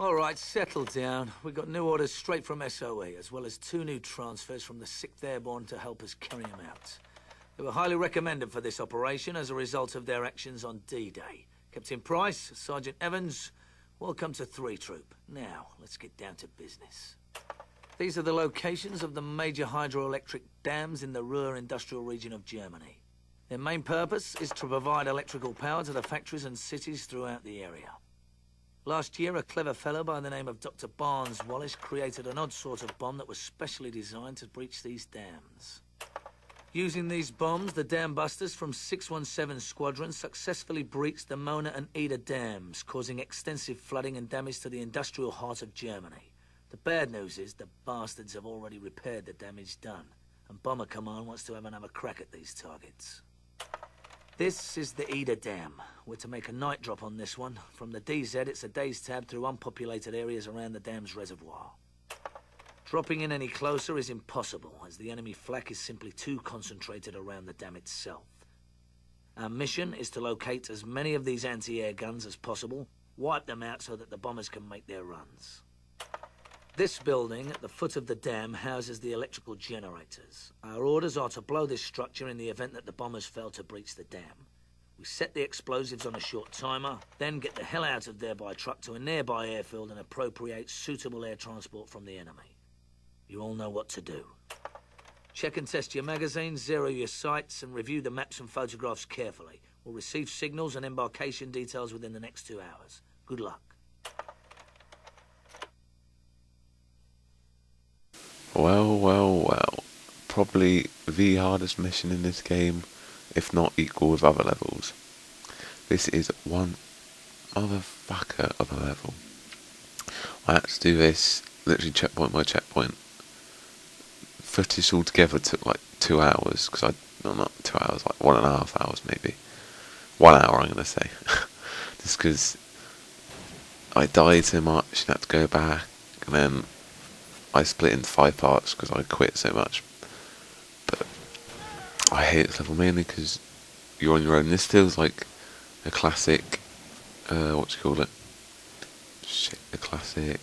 All right, settle down. We've got new orders straight from SOE, as well as two new transfers from the 6th Airborne to help us carry them out. They were highly recommended for this operation as a result of their actions on D-Day. Captain Price, Sergeant Evans, welcome to 3 Troop. Now, let's get down to business. These are the locations of the major hydroelectric dams in the Ruhr industrial region of Germany. Their main purpose is to provide electrical power to the factories and cities throughout the area. Last year, a clever fellow by the name of Dr. Barnes Wallis created an odd sort of bomb that was specially designed to breach these dams. Using these bombs, the dam busters from 617 Squadron successfully breached the Möhne and Eder dams, causing extensive flooding and damage to the industrial heart of Germany. The bad news is the bastards have already repaired the damage done, and Bomber Command wants to have another crack at these targets. This is the Eder Dam. We're to make a night drop on this one. From the DZ, it's a day's tab through unpopulated areas around the dam's reservoir. Dropping in any closer is impossible, as the enemy flak is simply too concentrated around the dam itself. Our mission is to locate as many of these anti-air guns as possible, wipe them out so that the bombers can make their runs. This building at the foot of the dam houses the electrical generators. Our orders are to blow this structure in the event that the bombers fail to breach the dam. We set the explosives on a short timer, then get the hell out of there by truck to a nearby airfield and appropriate suitable air transport from the enemy. You all know what to do. Check and test your magazines, zero your sights, and review the maps and photographs carefully. We'll receive signals and embarkation details within the next two hours. Good luck. Well, well, well. Probably the hardest mission in this game, if not equal with other levels. This is one motherfucker of a level. I had to do this literally checkpoint by checkpoint. Footage altogether took like two hours because I, no, not two hours, like one and a half hours maybe. One hour, I'm gonna say, just because I died so much and had to go back, and then I split into five parts because I quit so much. But I hate this level mainly because you're on your own. This feels like a classic. Uh, what do you call it? Shit, a classic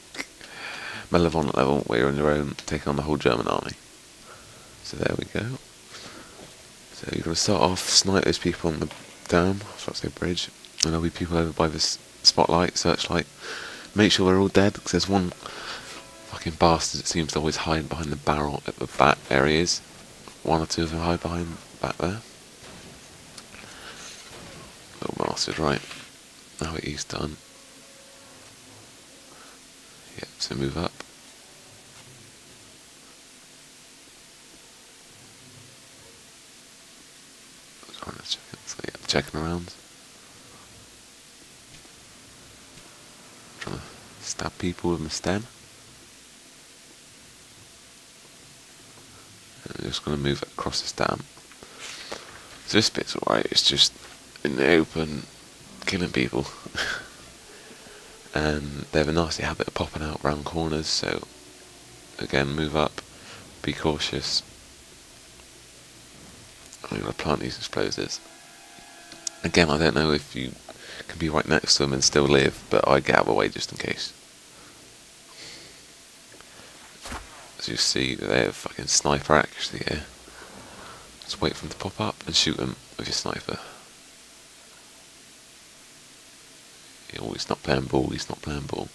Malevolent level where you're on your own, taking on the whole German army. So there we go. So you're going to start off, snipe those people on the dam, I to say bridge, and there'll be people over by this spotlight, searchlight. Make sure they're all dead, because there's one fucking bastard that seems to always hide behind the barrel at the back areas. One or two of them hide behind back there. Little bastard, right. Now he's done. Yep, so move up. It. So yeah, checking around. Trying to stab people with my Sten. And I'm just going to move across this dam. So this bit's alright, it's just in the open, killing people. and they have a nasty habit of popping out round corners, so again, move up, be cautious. I'm going to plant these explosives. Again, I don't know if you can be right next to them and still live, but I get out of the way just in case. As you see, they have fucking sniper actually here. Just wait for them to pop up and shoot them with your sniper. Oh, he's not playing ball, he's not playing ball.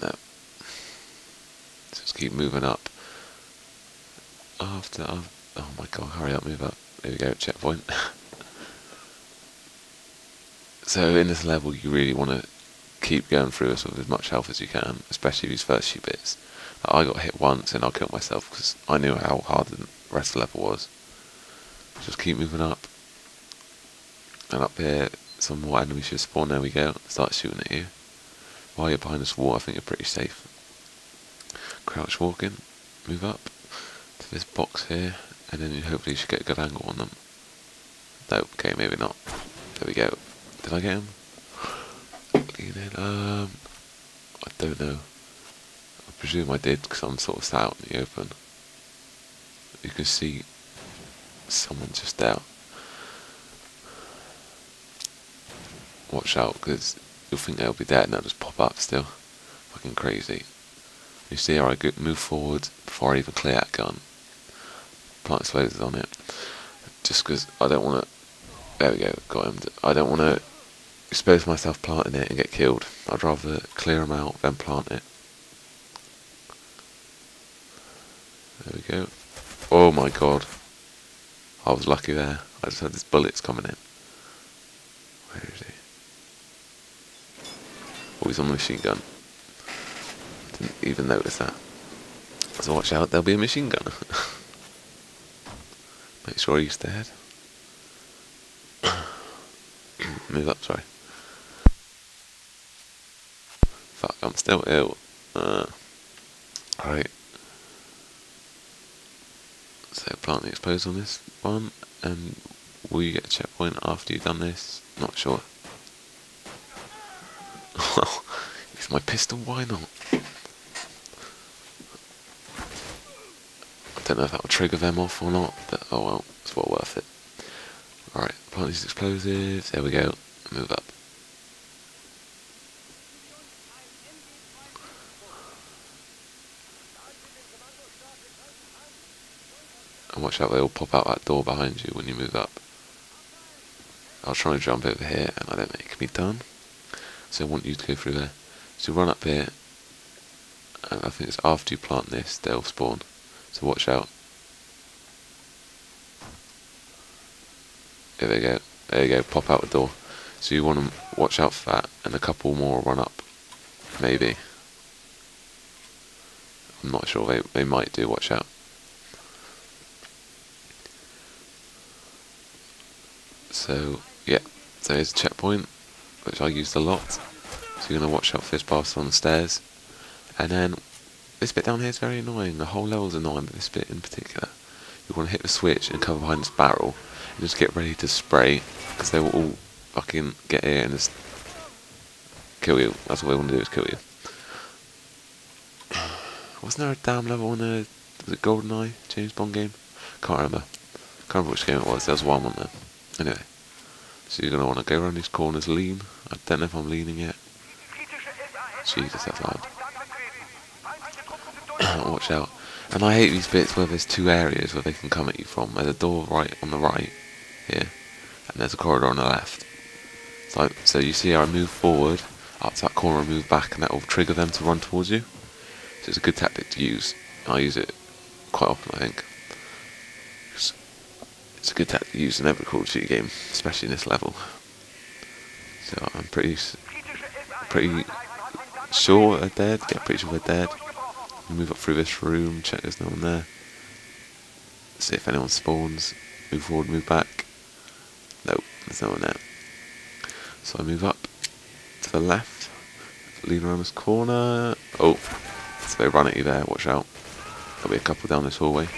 No. Just keep moving up. After, I've, oh my god, hurry up, move up. There we go, checkpoint. so in this level you really want to keep going through with as much health as you can, especially these first few bits. I got hit once and I killed myself because I knew how hard the rest level was. Just keep moving up. And up here, some more enemies should spawn. There we go. Start shooting at you. While you're behind this wall, I think you're pretty safe. Crouch walking. Move up to this box here, and then you hopefully you should get a good angle on them. No, okay, maybe not. There we go. Did I get him? Um, I don't know. Presume I did because I'm sort of sat out in the open. You can see someone just out. Watch out because you'll think they'll be dead and they'll just pop up still. Fucking crazy. You see how I move forward before I even clear that gun. Plant explosives on it. Just because I don't want to... There we go, got him. I don't want to expose myself planting it and get killed. I'd rather clear them out than plant it. There we go. Oh my god. I was lucky there. I just had these bullets coming in. Where is he? Oh, he's on the machine gun. Didn't even notice that. So watch out, there'll be a machine gun. Make sure he's dead. Move up, sorry. Fuck, I'm still ill. Uh, Alright. So plant the expose on this one, and will you get a checkpoint after you've done this? Not sure. It's my pistol, why not? I don't know if that will trigger them off or not, but oh well, it's well worth it. Alright, plant these explosives, there we go, move up. And watch out, they'll pop out that door behind you when you move up. I'll try and jump over here, and I don't think it can be done. So I want you to go through there. So run up here, and I think it's after you plant this, they'll spawn. So watch out. There they go. There you go, pop out the door. So you want to watch out for that, and a couple more run up. Maybe. I'm not sure, they, they might do, watch out. So, yeah, so here's a checkpoint, which I used a lot. So you're going to watch out for this bastard on the stairs. And then, this bit down here is very annoying. The whole level's annoying, but this bit in particular. You want to hit the switch and cover behind this barrel, and just get ready to spray, because they will all fucking get here and just kill you. That's what they want to do, is kill you. Wasn't there a damn level in a, was it GoldenEye, James Bond game? Can't remember. Can't remember which game it was, there was one, wasn't there? Anyway, so you're going to want to go around these corners lean. I don't know if I'm leaning yet. Jesus, that's loud. Watch out. And I hate these bits where there's two areas where they can come at you from. There's a door right on the right, here, and there's a corridor on the left. So, so you see how I move forward, up to that corner and move back, and that will trigger them to run towards you. So it's a good tactic to use. I use it quite often, I think. It's a good tactic to use in every Call of Duty game, especially in this level. So I'm pretty, pretty sure they're dead. Yeah, pretty sure they're dead. Move up through this room, check there's no one there. See if anyone spawns. Move forward, move back. Nope, there's no one there. So I move up to the left, lean around this corner. Oh, they run at you there, watch out. There'll be a couple down this hallway.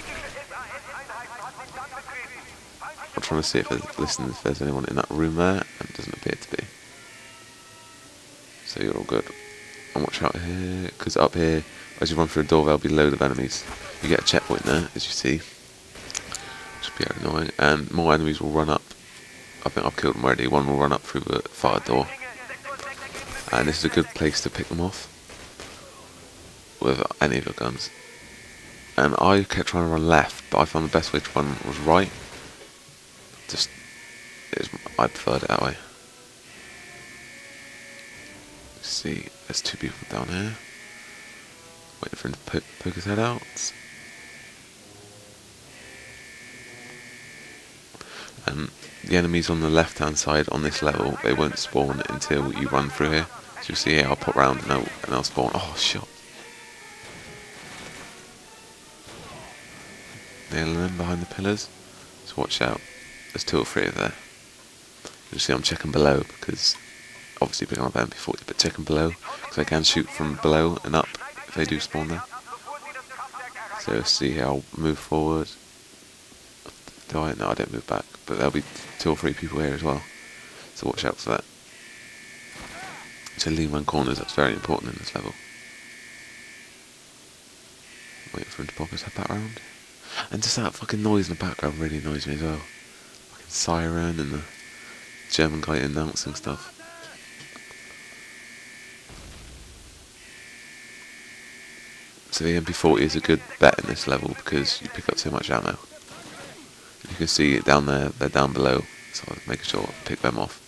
I'm trying to see if there's, listen if there's anyone in that room there, and it doesn't appear to be. So you're all good. And watch out here, because up here, as you run through the door, there'll be a load of enemies. You get a checkpoint there, as you see. Which be annoying. And more enemies will run up. I think I've killed them already. One will run up through the fire door. And this is a good place to pick them off. With any of your guns. And I kept trying to run left, but I found the best way to run was right. Just, was, I prefer it that way. See, there's two people down here. Waiting for him to poke, poke his head out. And the enemies on the left hand side on this level, they won't spawn until you run through here. So you'll see here, I'll pop round and I'll, and I'll spawn. Oh, shot. Nailing them behind the pillars. So watch out. There's two or three of there. You see I'm checking below because obviously picking up MP40 but checking below because I can shoot from below and up if they do spawn there. So see how I'll move forward. Do I? No, I don't move back. But there'll be two or three people here as well. So watch out for that. So lean one corners, that's very important in this level. Wait for him to pop his head back around. And just that fucking noise in the background really annoys me as well siren and the German guy announcing stuff. So the MP40 is a good bet in this level because you pick up so much ammo. You can see down there, they're down below, so I'm making sure I pick them off.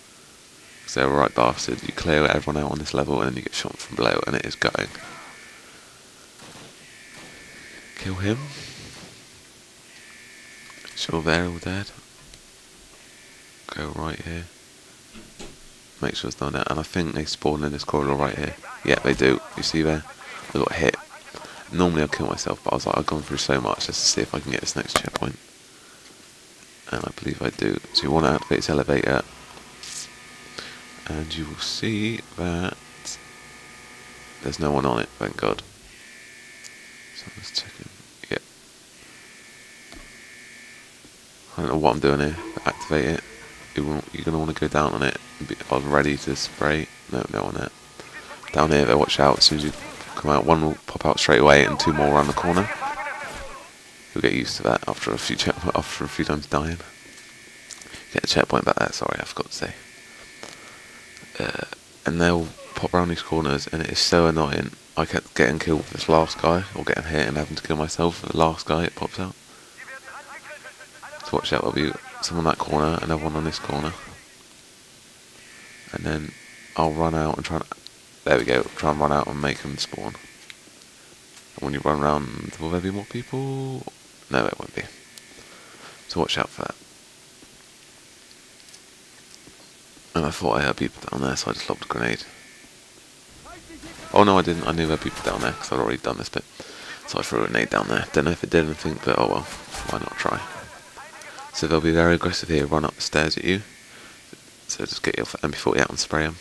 Because they're right bastard. You clear everyone out on this level and then you get shot from below and it is gutting. Kill him. Sure they're all dead. Go right here. Make sure it's done there. And I think they spawn in this corridor right here. Yeah, they do. You see there? I got hit. Normally I'd kill myself, but I was like, I've gone through so much just to see if I can get this next checkpoint. And I believe I do. So you want to activate this elevator. And you will see that there's no one on it, thank God. So let's check in. Yep. I don't know what I'm doing here, activate it. You are going to want to go down on it. I'm ready to spray. No, no on it. Down here, though, watch out. As soon as you come out, one will pop out straight away, and two more around the corner. You'll get used to that after a few after a few times dying. Get a checkpoint back there. Sorry, I forgot to say. Uh, and they'll pop around these corners, and it is so annoying. I kept getting killed with this last guy, or getting hit and having to kill myself. For the last guy, it pops out. So watch out, there'll be someone that corner, another one on this corner. And then I'll run out and try and... There we go, try and run out and make them spawn. And when you run around, will there be more people? No, it won't be. So watch out for that. And I thought I had people down there, so I just lobbed a grenade. Oh no, I didn't. I knew there were people down there, because I'd already done this bit. So I threw a grenade down there. Don't know if it did anything, but oh well, why not try? So they'll be very aggressive here, run up the stairs at you. So just get your MP40 out and spray them.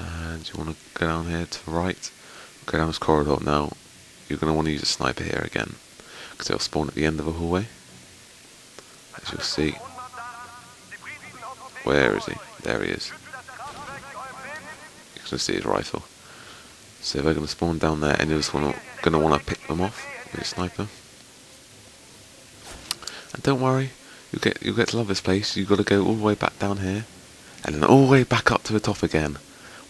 And you want to go down here to the right. Go down this corridor now. You're going to want to use a sniper here again. Because they'll spawn at the end of the hallway. As you'll see. Where is he? There he is. You can see his rifle. So they're going to spawn down there and you're just going to want to pick them off with a sniper. And don't worry, you get you get to love this place. You've got to go all the way back down here, and then all the way back up to the top again,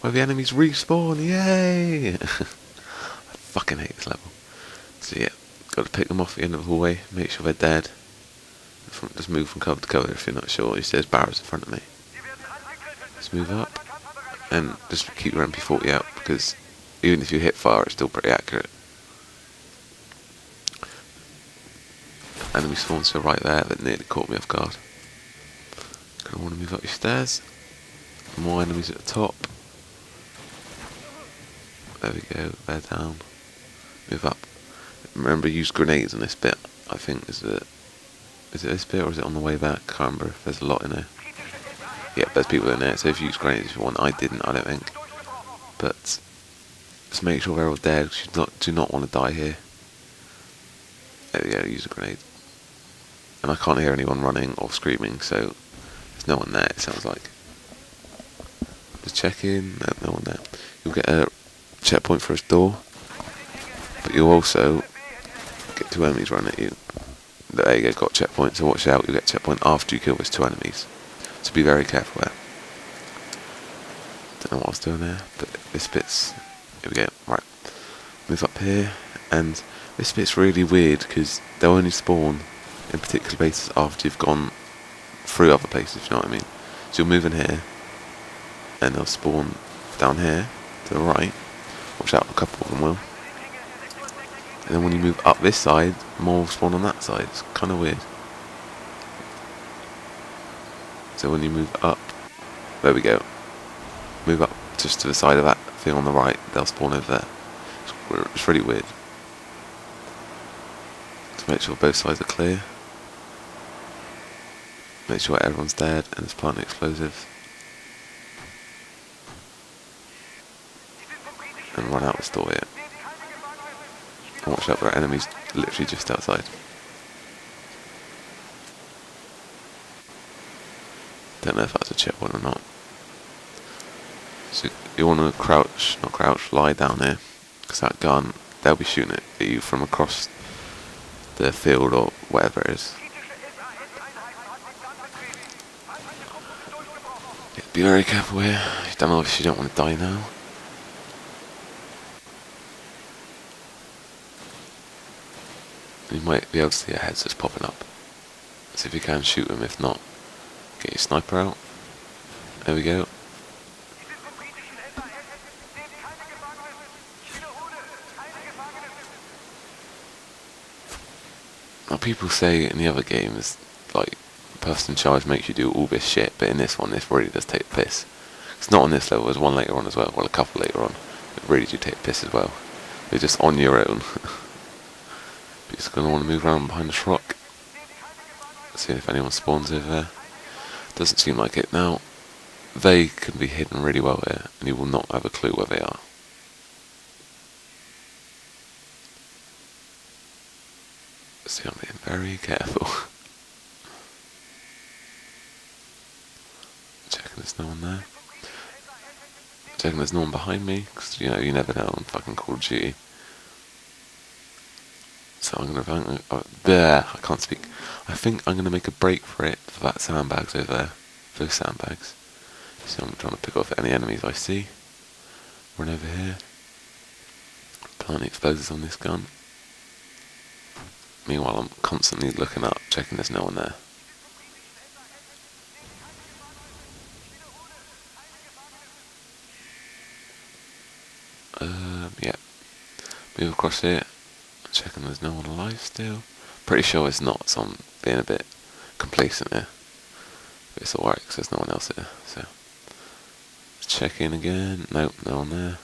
where the enemies respawn. Yay! I fucking hate this level. So yeah, got to pick them off at the end of the hallway. Make sure they're dead. Just move from cover to cover if you're not sure. He says barrels in front of me. Just move up, and just keep your MP40 out because even if you hit fire, it's still pretty accurate. Enemy spawns right there that nearly caught me off guard. Gonna want to move up your stairs. More enemies at the top. There we go, they're down. Move up. Remember use grenades in this bit. I think is it is it this bit or is it on the way back? Can't remember there's a lot in there. Yeah, there's people in there, so if you use grenades if you want, I didn't, I don't think. But just make sure they're all dead, because you not, do not want to die here. There we go, use a grenade and I can't hear anyone running or screaming, so there's no one there, it sounds like. Just check in, no, no one there. You'll get a checkpoint for a door, but you'll also get two enemies running at you. There you go, got checkpoint, so watch out, you'll get checkpoint after you kill those two enemies. So be very careful there. Don't know what I was doing there, but this bit's... Here we go, right. Move up here, and this bit's really weird, because they'll only spawn in particular places after you've gone through other places, if you know what I mean. So you'll move in here, and they'll spawn down here to the right. Watch out, a couple of them will. And then when you move up this side, more will spawn on that side. It's kind of weird. So when you move up, there we go. Move up just to the side of that thing on the right, they'll spawn over there. It's, it's really weird. To make sure both sides are clear. Make sure everyone's dead and there's plant explosives. And run out the store here. And watch out, for are enemies literally just outside. Don't know if that's a checkpoint or not. So you want to crouch, not crouch, lie down here. Because that gun, they'll be shooting it at you from across the field or whatever it is. Be very careful here. You if you don't want to die now. You might be able to see their heads just popping up. See if you can shoot them, if not, get your sniper out. There we go. Now people say in the other games, like, person in charge makes you do all this shit, but in this one, this really does take the piss. It's not on this level, there's one later on as well, well a couple later on, that really do take the piss as well. You're just on your own. You're just going to want to move around behind this rock. See if anyone spawns over there. Doesn't seem like it. Now, they can be hidden really well here, and you will not have a clue where they are. See, I'm being very careful. There's no one there. Checking there's no one behind me, because, you know, you never know on fucking Call of Duty. So I'm gonna, uh, there, I can't speak. I think I'm gonna make a break for it, for that sandbags over there. Those sandbags. So I'm trying to pick off any enemies I see. Run over here. Plant explosives on this gun. Meanwhile, I'm constantly looking up, checking there's no one there. Um, yeah. Move across here. Checking there's no one alive still. Pretty sure it's not, so I'm being a bit complacent here. But it's alright because there's no one else here. So, check in again. Nope, no one there.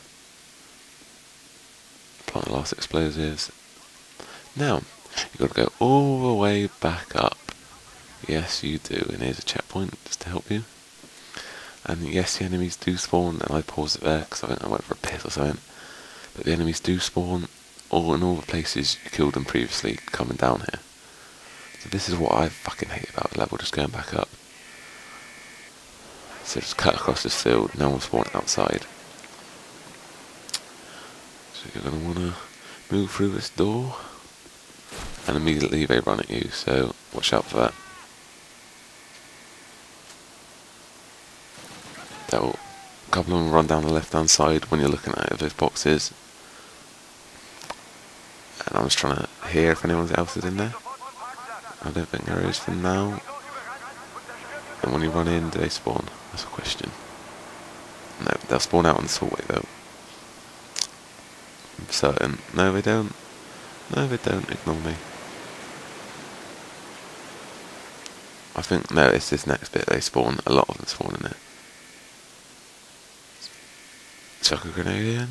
Plant the last explosives. Now, you've got to go all the way back up. Yes, you do. And here's a checkpoint just to help you. And yes, the enemies do spawn, and I paused it there because I think I went for a piss or something. But the enemies do spawn all in all the places you killed them previously coming down here. So this is what I fucking hate about the level, just going back up. So just cut across this field, no one's spawning outside. So you're going to want to move through this door. And immediately they run at you, so watch out for that. That'll, a couple of them run down the left hand side when you're looking at it, those boxes. And I'm just trying to hear if anyone else is in there. I don't think there is for now. And when you run in, do they spawn? That's a question. No, they'll spawn out on the hallway though. I'm certain. No, they don't. No, they don't. Ignore me. I think, no, it's this next bit they spawn. A lot of them spawn in it. Chuck a grenade in.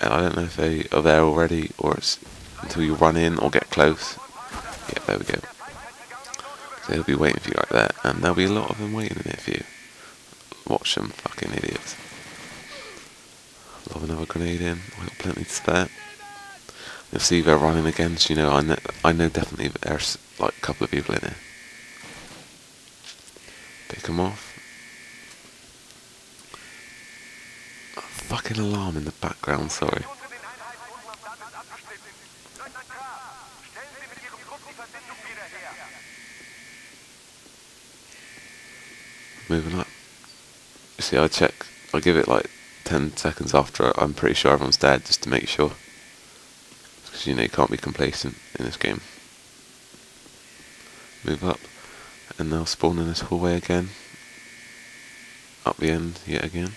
And I don't know if they are there already or it's until you run in or get close. Yeah, there we go. So they'll be waiting for you right there. And there'll be a lot of them waiting in there for you. Watch them, fucking idiots. Lob another grenade in. I've got plenty to spare. You'll see they're running again, so you know I know, I know definitely there's like a couple of people in here. Pick them off. A fucking alarm in the background, sorry. Moving up. You see, I check, I give it like 10 seconds after I'm pretty sure everyone's dead just to make sure. Because you know you can't be complacent in this game. Move up, and they'll spawn in this hallway again. Up the end yet again.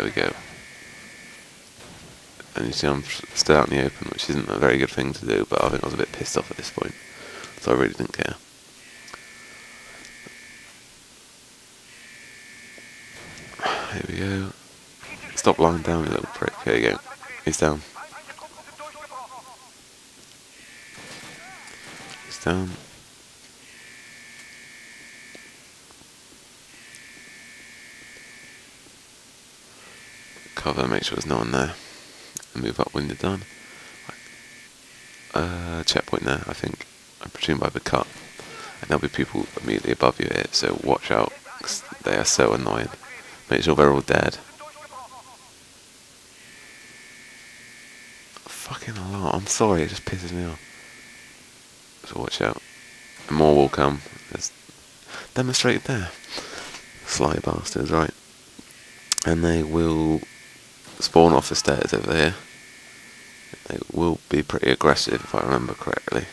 There we go. And you see I'm still out in the open, which isn't a very good thing to do, but I think I was a bit pissed off at this point. So I really didn't care. Here we go. Stop lying down, you little prick. Here you go. He's down. He's down. Cover, make sure there's no one there. And move up when you're done. Uh, checkpoint there, I think. I presume by the cut. And there'll be people immediately above you here, so watch out. they are so annoying. Make sure they're all dead. Fucking alarm. I'm sorry, it just pisses me off. So watch out. And more will come. There's demonstrated there. Sly bastards, right. and they will spawn off the stairs over here. They will be pretty aggressive if I remember correctly.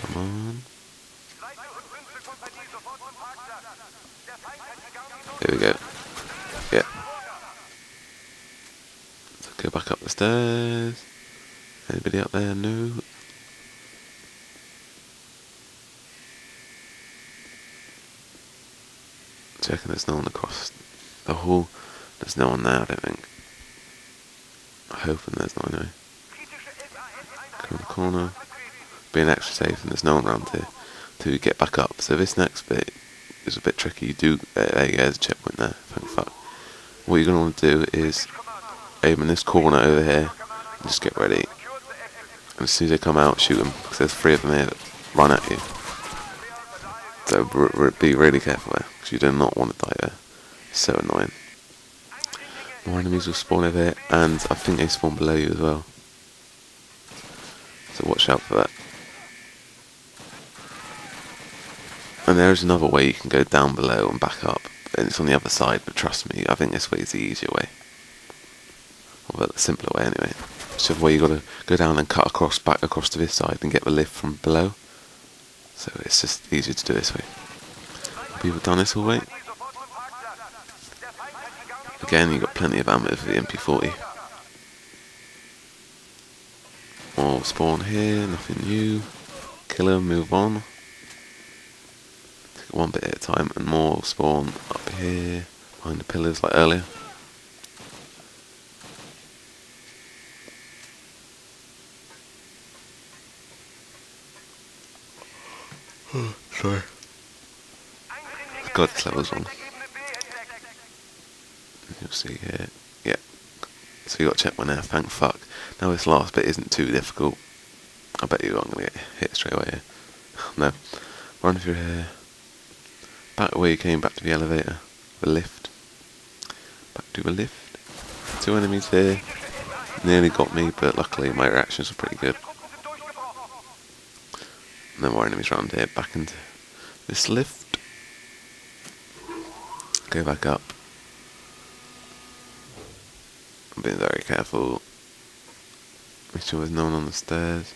Come on. Here we go. Yeah. So go back up the stairs. Anybody up there? No. Checking there's no one across the hall. There's no one there, I don't think. I'm hoping there's no one in the corner. Being extra safe and there's no one around here to get back up. So this next bit is a bit tricky. You do, uh, there you go, there's a checkpoint there. Thank fuck. What you're going to want to do is aim in this corner over here and just get ready. And as soon as they come out, shoot them because there's three of them here that run at you. So be really careful there because you do not want to die there. So annoying. More enemies will spawn over here and I think they spawn below you as well. So watch out for that. And there is another way you can go down below and back up. And it's on the other side, but trust me, I think this way is the easier way. Or the simpler way anyway. So the way you gotta go down and cut across, back across to this side and get the lift from below. So it's just easier to do this way. People done this all way. Again, you've got plenty of ammo for the MP40. More spawn here, nothing new. Kill them, move on one bit at a time and more spawn up here behind the pillars like earlier. Sorry. God, this level's on. You'll see here. Yeah. So you got checkpoint there, thank fuck. Now this last bit isn't too difficult. I bet you I'm gonna get hit straight away here. no. Run through here back where you came back to the elevator, the lift. Back to the lift. Two enemies here. Nearly got me, but luckily my reactions were pretty good. No more enemies around here. Back into this lift. Go back up. I'm being very careful. Make sure there's no one on the stairs.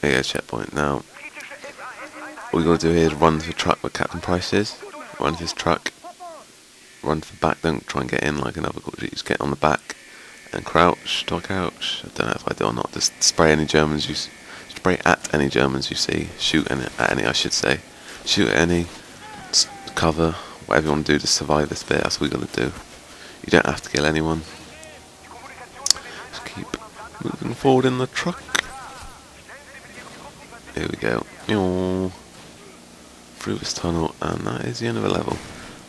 There you go, checkpoint now. All you gotta do here is run to the truck where Captain Price is. Run to his truck. Run to the back, don't try and get in like another Call Just get on the back and crouch. Do I crouch? I don't know if I do or not. Just spray any Germans you spray at any Germans you see. Shoot any, at any, I should say. Shoot at any. Cover. Whatever you want to do to survive this bit. That's what we gotta do. You don't have to kill anyone. Just keep moving forward in the truck. Here we go through this tunnel and that is the end of the level.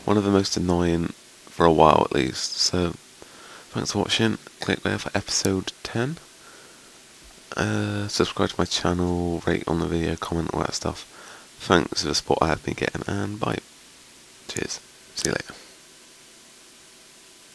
One of the most annoying for a while at least. So thanks for watching. Click there for episode 10. Uh, subscribe to my channel, rate on the video, comment, all that stuff. Thanks for the support I have been getting and bye. Cheers. See you later.